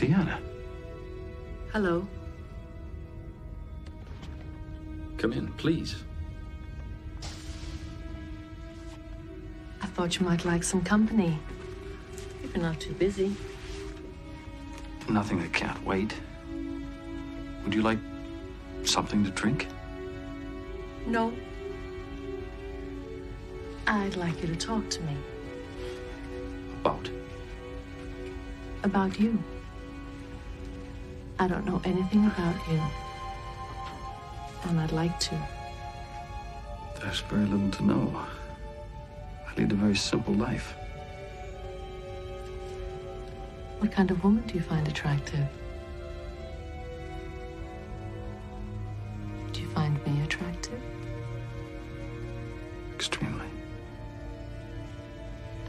Deanna. Hello. Come in, please. I thought you might like some company. If you're not too busy. Nothing that can't wait. Would you like something to drink? No. I'd like you to talk to me. About? About you. I don't know anything about you. And I'd like to. There's very little to know. I lead a very simple life. What kind of woman do you find attractive? Do you find me attractive? Extremely.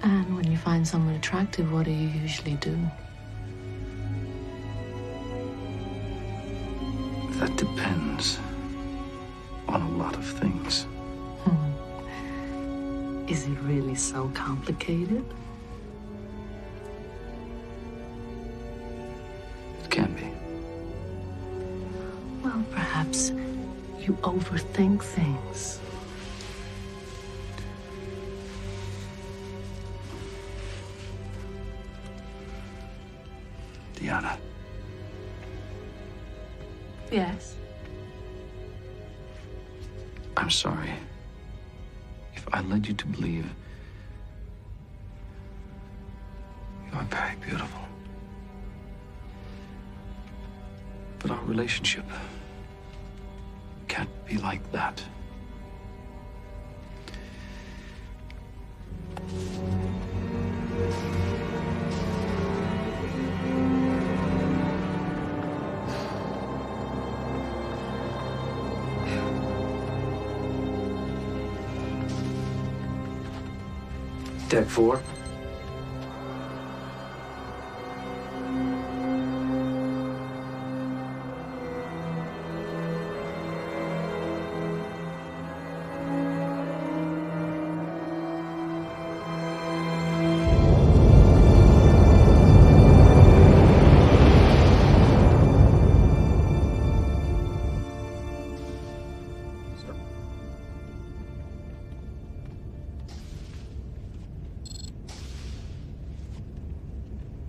And when you find someone attractive, what do you usually do? Depends on a lot of things. Hmm. Is it really so complicated? It can be. Well, perhaps you overthink things. Deanna. Yes. I'm sorry. If I led you to believe you are very beautiful. But our relationship can't be like that. Deck four.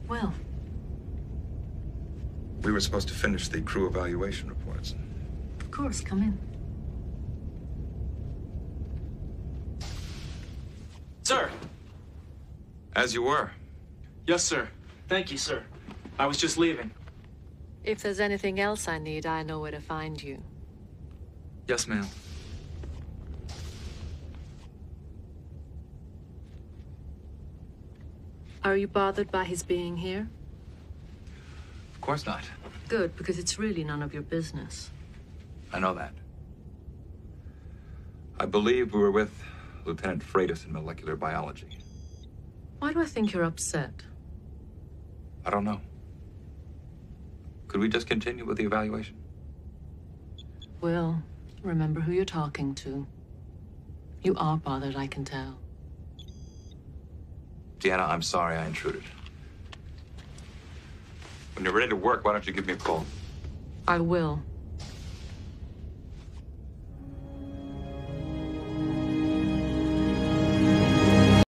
Well, We were supposed to finish the crew evaluation reports. of course, come in. Sir! As you were. Yes, sir. Thank you, sir. I was just leaving. If there's anything else I need, I know where to find you. Yes, ma'am. Are you bothered by his being here? Of course not. Good, because it's really none of your business. I know that. I believe we were with Lieutenant Freitas in molecular biology. Why do I think you're upset? I don't know. Could we just continue with the evaluation? Will, remember who you're talking to. You are bothered, I can tell. Deanna, I'm sorry I intruded. When you're ready to work, why don't you give me a call? I will.